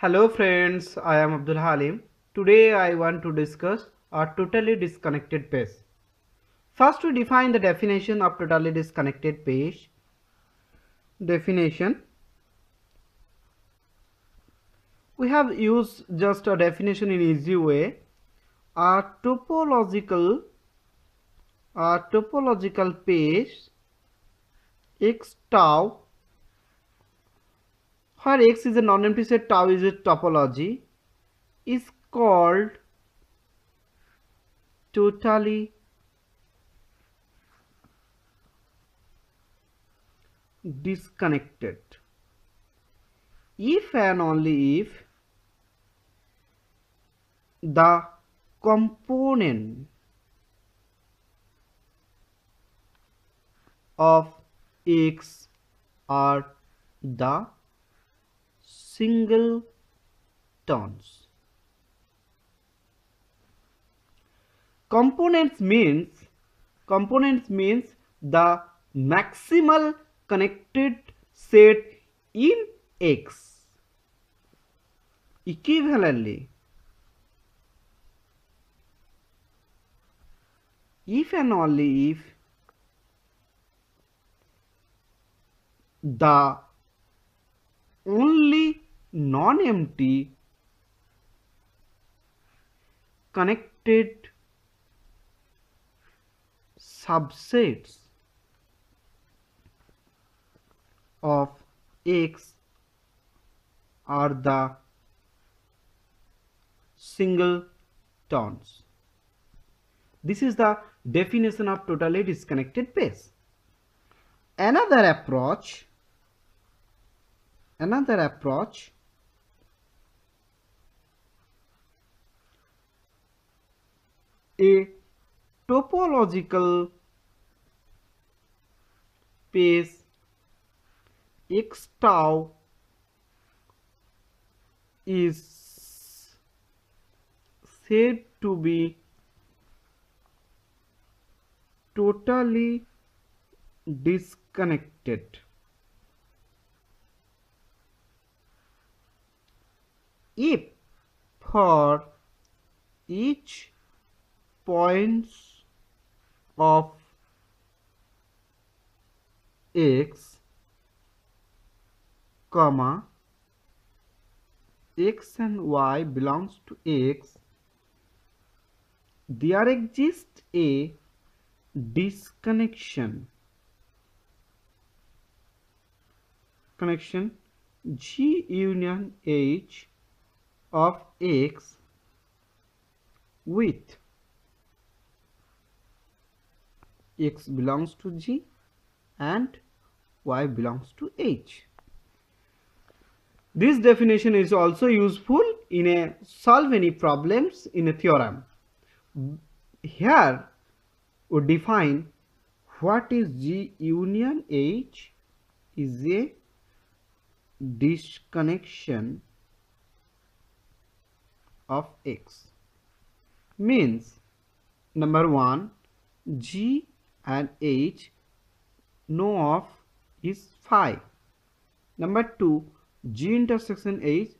Hello friends, I am Abdul Halim. Today I want to discuss a totally disconnected space. First we define the definition of totally disconnected space. Definition We have used just a definition in easy way. A topological a topological space x tau where x is a non-empty set tau is a topology is called totally disconnected. If and only if the component of x are the single tones. Components means components means the maximal connected set in X. Equivalently, if and only if the only non-empty connected subsets of X are the singletons. This is the definition of totally disconnected space. Another approach another approach a topological space x tau is said to be totally disconnected. If for each points of x comma x and y belongs to x. There exists a disconnection. Connection g union h of x with x belongs to G and y belongs to H. This definition is also useful in a solve any problems in a theorem. Here we define what is G union H is a disconnection of x means number 1 g and h no of is 5 number 2 g intersection h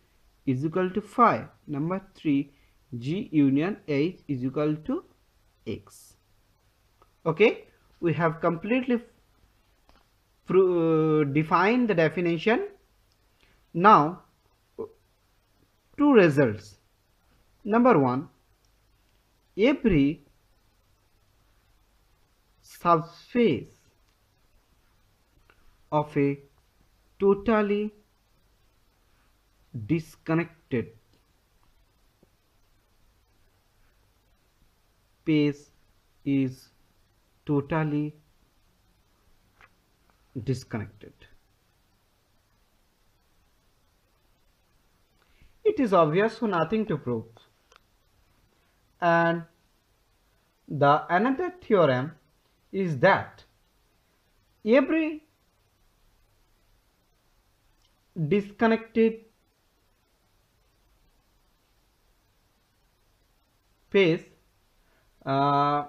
is equal to 5 number 3 g union h is equal to x. Okay? We have completely uh, defined the definition. Now two results. Number one, every subspace of a totally disconnected space is totally disconnected. It is obvious so nothing to prove and the another theorem is that every disconnected space uh,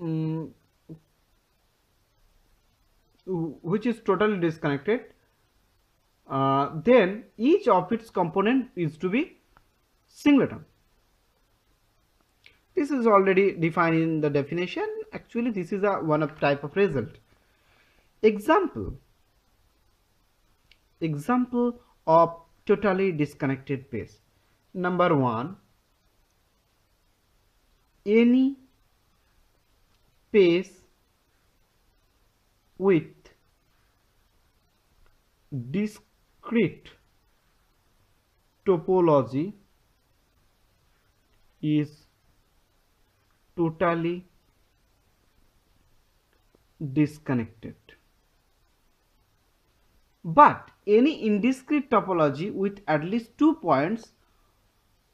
mm, which is totally disconnected uh, then each of its component is to be singleton. This is already defined in the definition. Actually, this is a one of type of result. Example. Example of totally disconnected space. Number one, any space with discrete topology is totally disconnected. But any indiscrete topology with at least two points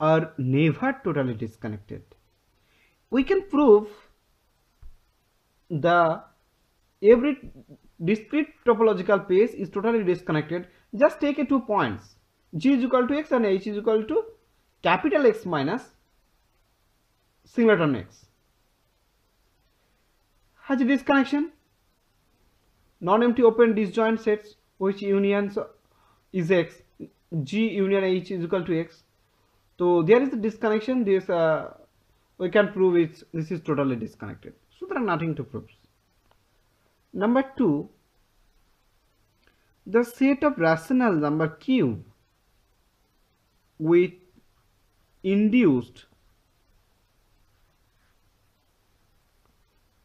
are never totally disconnected. We can prove the every discrete topological space is totally disconnected. Just take a two points. G is equal to x and h is equal to capital X minus singleton x has a disconnection non-empty open disjoint sets which unions is x. G union h is equal to x. So there is a disconnection. This uh, we can prove it this is totally disconnected. So there are nothing to prove. Number 2 the set of rational number q with induced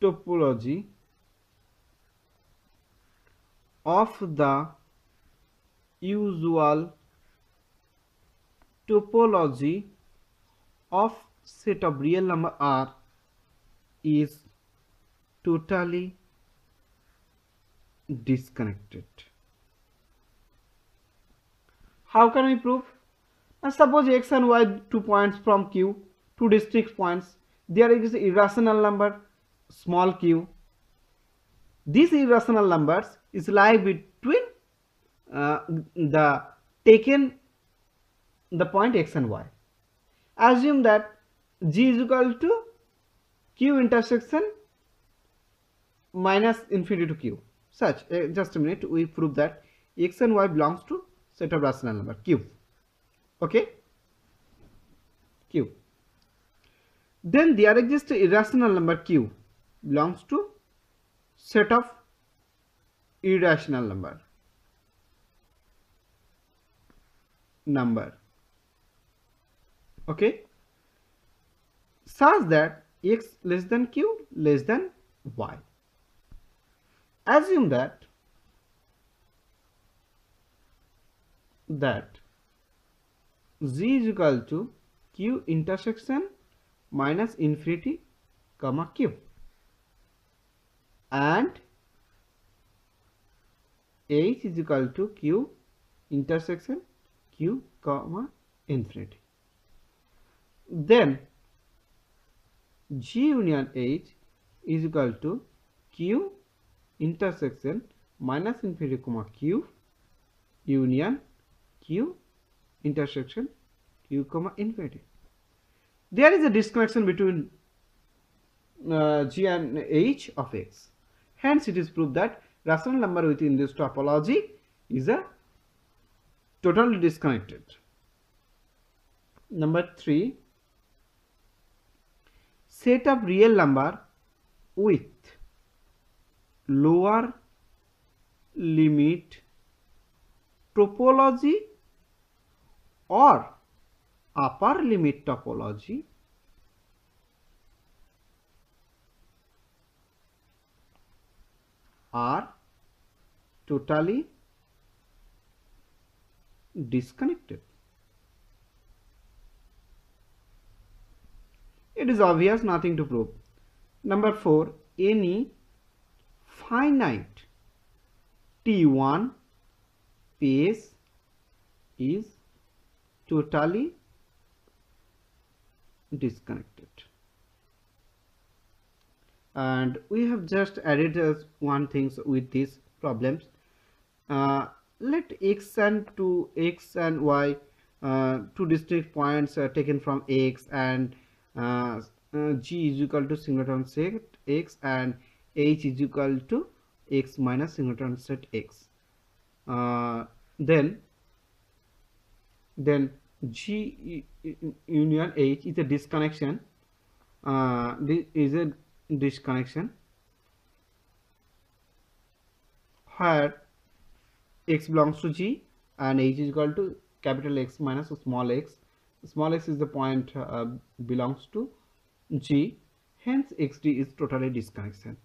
topology of the usual topology of set of real number r is totally disconnected. How can we prove? Now suppose x and y two points from q, two distinct points, there is irrational number small q. These irrational numbers is lie between uh, the taken the point x and y. Assume that g is equal to q intersection minus infinity to q. Such, uh, just a minute, we prove that x and y belongs to set of rational number q. Okay, q. Then there exists irrational number q belongs to set of irrational number. Number. Okay? Such that x less than q less than y. Assume that that z is equal to q intersection minus infinity comma q and h is equal to q intersection q comma infinity. Then g union h is equal to q intersection minus infinity comma q union q intersection q comma infinity. There is a disconnection between uh, g and h of x Hence, it is proved that rational number within this topology is a totally disconnected. Number 3, set of real number with lower limit topology or upper limit topology are totally disconnected. It is obvious, nothing to prove. Number 4, any finite T1 space is totally disconnected and we have just added uh, one things with these problems. Uh, let x and to x and y uh, two distinct points are taken from x and uh, uh, g is equal to singleton set x and h is equal to x minus singleton set x. Uh, then then G union H is a disconnection. Uh, this is a disconnection. Where x belongs to G and H is equal to capital X minus small x. Small x is the point uh, belongs to G. Hence XD is totally disconnection